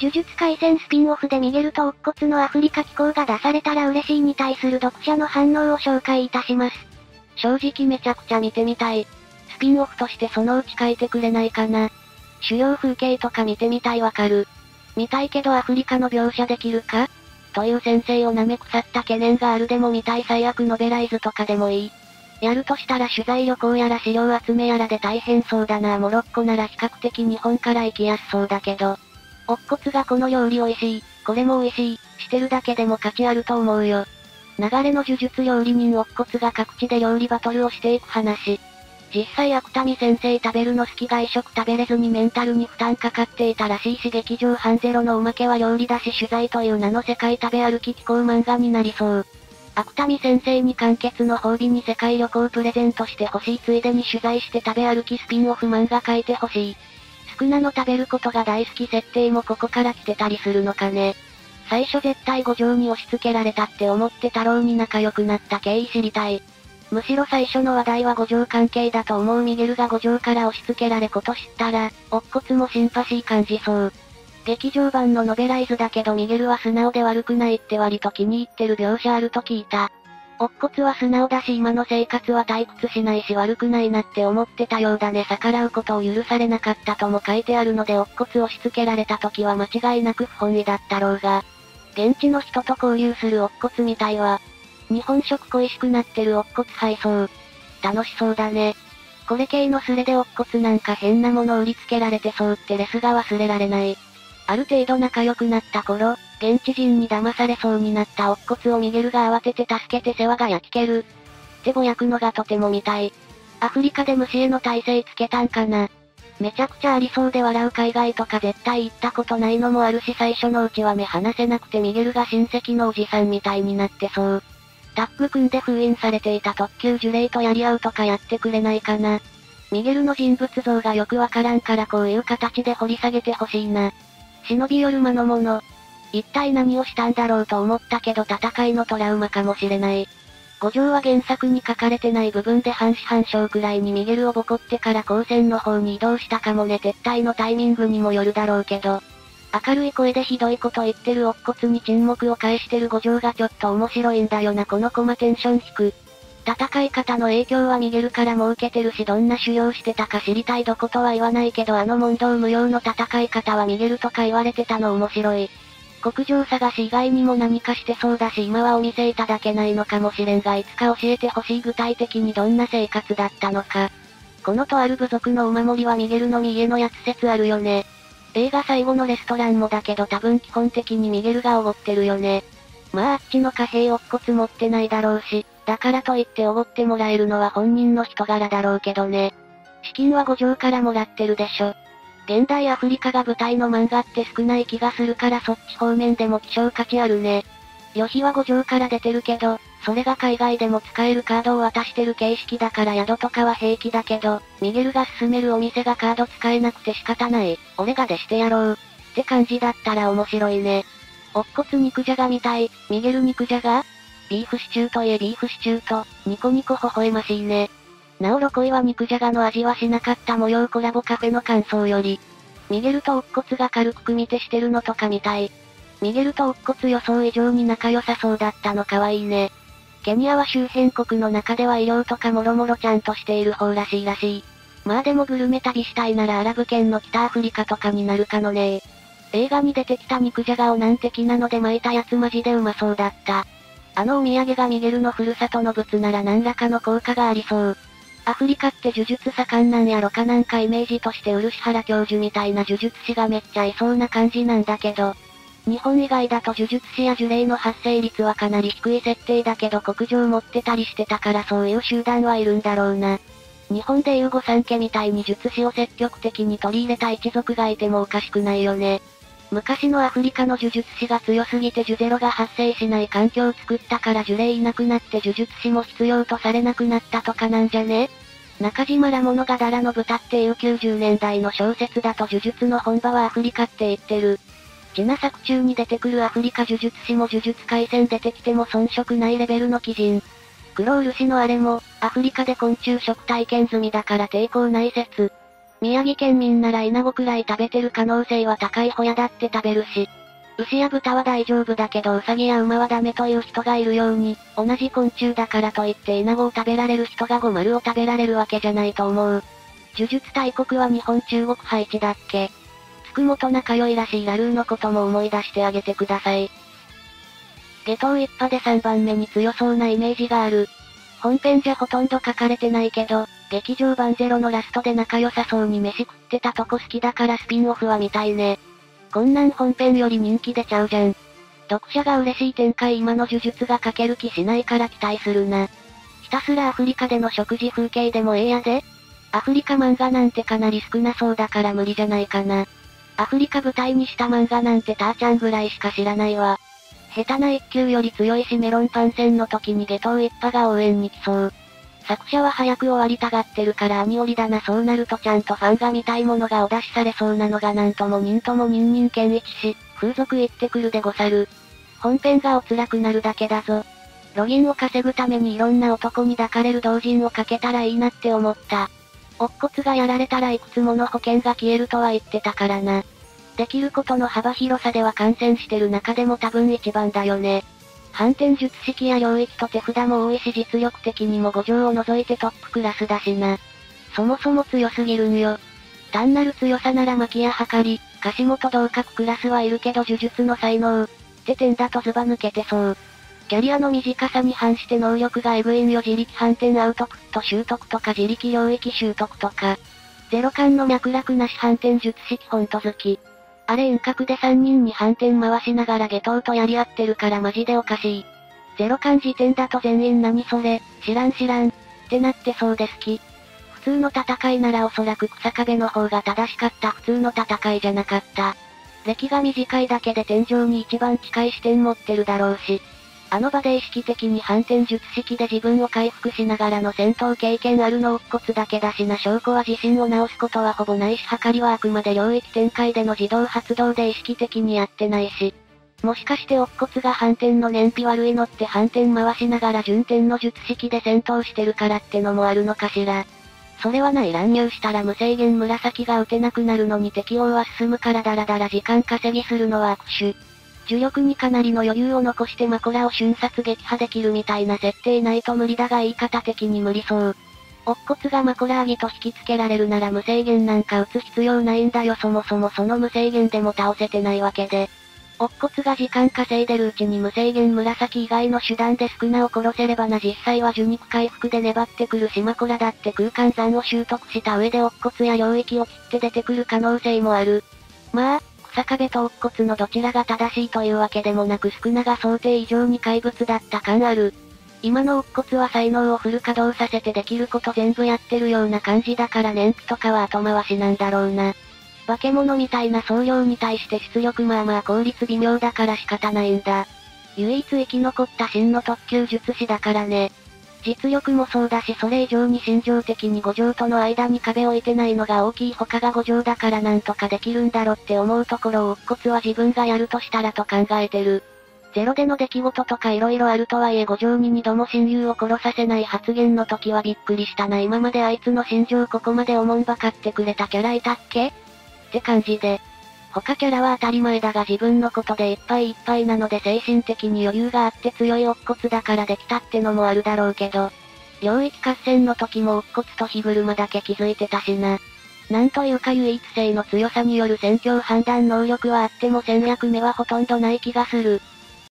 呪術回戦スピンオフでミゲルと乙骨のアフリカ機構が出されたら嬉しいに対する読者の反応を紹介いたします。正直めちゃくちゃ見てみたい。スピンオフとしてそのうち書いてくれないかな。主要風景とか見てみたいわかる。見たいけどアフリカの描写できるか？という先生を舐め腐った懸念があるでも見たい最悪ノベライズとかでもいい。やるとしたら取材旅行やら資料集めやらで大変そうだなモロッコなら比較的日本から行きやすそうだけど。乙骨がこの料理美味しい、これも美味しい、してるだけでも価値あると思うよ。流れの呪術料理人乙骨が各地で料理バトルをしていく話。実際芥見先生食べるの好き外食食べれずにメンタルに負担かかっていたらしいし劇場半ゼロのおまけは料理だし取材という名の世界食べ歩き気候漫画になりそう。芥見先生に完結の褒美に世界旅行プレゼントしてほしいついでに取材して食べ歩きスピンオフ漫画書いてほしい。少なの食べることが大好き設定もここから来てたりするのかね。最初絶対五条に押し付けられたって思って太郎に仲良くなった経緯知りたい。むしろ最初の話題は五条関係だと思うミゲルが五条から押し付けられこと知ったら、乙骨もシンパシー感じそう。劇場版のノベライズだけどミゲルは素直で悪くないって割と気に入ってる描写あると聞いた。乙骨は素直だし今の生活は退屈しないし悪くないなって思ってたようだね逆らうことを許されなかったとも書いてあるので乙骨をしつけられた時は間違いなく不本意だったろうが。現地の人と交流する乙骨みたいは、日本食恋しくなってる乙骨配送。楽しそうだね。これ系のスレで乙骨なんか変なもの売りつけられてそうってレスが忘れられない。ある程度仲良くなった頃、現地人に騙されそうになった乙骨をミゲルが慌てて助けて世話が焼きける。ってぼやくのがとても見たい。アフリカで虫への耐性つけたんかな。めちゃくちゃありそうで笑う海外とか絶対行ったことないのもあるし最初のうちは目離せなくてミゲルが親戚のおじさんみたいになってそう。タッグ組んで封印されていた特級呪霊とやり合うとかやってくれないかな。ミゲルの人物像がよくわからんからこういう形で掘り下げてほしいな。忍び寄る魔の者。一体何をしたんだろうと思ったけど戦いのトラウマかもしれない。五条は原作に書かれてない部分で半死半生くらいにミゲルをボコってから光線の方に移動したかもね撤退のタイミングにもよるだろうけど。明るい声でひどいこと言ってる乙骨に沈黙を返してる五条がちょっと面白いんだよなこのコマテンション低く。戦い方の影響はミゲルからも受けてるしどんな修行してたか知りたいどことは言わないけどあの問答無用の戦い方はミゲルとか言われてたの面白い。国上探し以外にも何かしてそうだし今はお店いただけないのかもしれんがいつか教えてほしい具体的にどんな生活だったのか。このとある部族のお守りはミゲルのみ家のやつ説あるよね。映画最後のレストランもだけど多分基本的にミゲルがおごってるよね。まああっちの貨幣乙骨持ってないだろうし、だからといっておごってもらえるのは本人の人柄だろうけどね。資金は五条からもらってるでしょ。現代アフリカが舞台の漫画って少ない気がするからそっち方面でも希少価値あるね。旅費は五条から出てるけど、それが海外でも使えるカードを渡してる形式だから宿とかは平気だけど、ミゲルが勧めるお店がカード使えなくて仕方ない。俺が出してやろう。って感じだったら面白いね。乙骨肉じゃがみたい。ミゲル肉じゃが？ビーフシチューといえビーフシチューと、ニコニコ微笑ましいね。なおロコイは肉じゃがの味はしなかった模様コラボカフェの感想より。ミゲルと乙骨が軽く組み手してるのとかみたい。ミゲルと乙骨予想以上に仲良さそうだったのかわいいね。ケニアは周辺国の中では医療とかもろもろちゃんとしている方らしいらしい。まあでもグルメ旅したいならアラブ圏の北アフリカとかになるかのね映画に出てきた肉じゃがを難敵なので巻いたやつマジでうまそうだった。あのお土産がミゲルのふるさとの物なら何らかの効果がありそう。アフリカって呪術盛んなんやろかなんかイメージとして漆原教授みたいな呪術師がめっちゃいそうな感じなんだけど、日本以外だと呪術師や呪霊の発生率はかなり低い設定だけど国上持ってたりしてたからそういう集団はいるんだろうな。日本でいう御三家みたいに術師を積極的に取り入れた一族がいてもおかしくないよね。昔のアフリカの呪術師が強すぎて呪ゼロが発生しない環境を作ったから呪霊いなくなって呪術師も必要とされなくなったとかなんじゃね？中島ラモノがダラの豚っていう90年代の小説だと呪術の本場はアフリカって言ってる。地な作中に出てくるアフリカ呪術師も呪術回戦出てきても遜色ないレベルの基人。クロール氏のあれも、アフリカで昆虫食体験済みだから抵抗ない説。宮城県民なら稲子くらい食べてる可能性は高いホヤだって食べるし。牛や豚は大丈夫だけどウサギや馬はダメという人がいるように、同じ昆虫だからといって稲子を食べられる人がゴマルを食べられるわけじゃないと思う。呪術大国は日本中国配置だっけつくもと仲良いらしいラルーのことも思い出してあげてください。下等一派で3番目に強そうなイメージがある。本編じゃほとんど書かれてないけど、劇場版ゼロのラストで仲良さそうに飯食ってたとこ好きだからスピンオフは見たいね。こんなん本編より人気出ちゃうじゃん。読者が嬉しい展開今の呪術が書ける気しないから期待するな。ひたすらアフリカでの食事風景でもええやで。アフリカ漫画なんてかなり少なそうだから無理じゃないかな。アフリカ舞台にした漫画なんてターちゃんぐらいしか知らないわ。下手な一級より強いしメロンパン戦の時に下等一派が応援に来そう。作者は早く終わりたがってるから兄折だなそうなるとちゃんとファンが見たいものがお出しされそうなのがなんとも忍とも忍人権一し、風俗行ってくるでござる。本編がお辛くなるだけだぞ。ロギンを稼ぐためにいろんな男に抱かれる同人をかけたらいいなって思った。乙骨がやられたらいくつもの保険が消えるとは言ってたからな。できることの幅広さでは感染してる中でも多分一番だよね。反転術式や領域と手札も多いし実力的にも五条を除いてトップクラスだしな。そもそも強すぎるんよ。単なる強さなら巻きやはかり、樫本同格クラスはいるけど呪術の才能、って点だとズバ抜けてそう。キャリアの短さに反して能力がエグいんよ自力反転アウトプット習得とか自力領域習得とか。ゼロ感の脈絡なし反転術式フォント好き。あれ遠隔で3人に反転回しながら下等とやり合ってるからマジでおかしい。ゼロ感時点だと全員何それ、知らん知らん、ってなってそうですき。普通の戦いならおそらく草壁の方が正しかった普通の戦いじゃなかった。歴が短いだけで天井に一番近い視点持ってるだろうし、あの場で意識的に反転術式で自分を回復しながらの戦闘経験あるの乙骨だけだしな証拠は自身を直すことはほぼないし計りはあくまで領域展開での自動発動で意識的にやってないし。もしかして乙骨が反転の燃費悪いのって反転回しながら順転の術式で戦闘してるからってのもあるのかしら。それはない乱入したら無制限紫が打てなくなるのに適応は進むからだらだら時間稼ぎするのは握手。呪力にかなりの余裕を残してマコラを瞬殺撃破できるみたいな設定ないと無理だが言い方的に無理そう。乙骨がマコラーギと引きつけられるなら無制限なんか打つ必要ないんだよそもそもその無制限でも倒せてないわけで。乙骨が時間稼いでるうちに無制限紫以外の手段で少なを殺せればな実際は受肉回復で粘ってくる島コラだって空間残を習得した上で乙骨や領域を切って出てくる可能性もある。まあ、草壁と乙骨のどちらが正しいというわけでもなく少なが想定以上に怪物だった感ある。今の乙骨は才能をフル稼働させてできること全部やってるような感じだから燃費とかは後回しなんだろうな。化け物みたいな総量に対して出力まあまあ効率微妙だから仕方ないんだ。唯一生き残った真の特級術師だからね。実力もそうだしそれ以上に心情的に五条との間に壁を置いてないのが大きい他が五条だからなんとかできるんだろって思うところを乙骨は自分がやるとしたらと考えてる。ゼロでの出来事とか色々あるとはいえ五条に二度も親友を殺させない発言の時はびっくりしたな今まであいつの心情ここまでおもんばかってくれたキャラいたっけって感じで。他キャラは当たり前だが自分のことでいっぱいいっぱいなので精神的に余裕があって強い乙骨だからできたってのもあるだろうけど、領域合戦の時も乙骨と火車だけ気づいてたしな。なんというか唯一性の強さによる戦況判断能力はあっても戦略目はほとんどない気がする。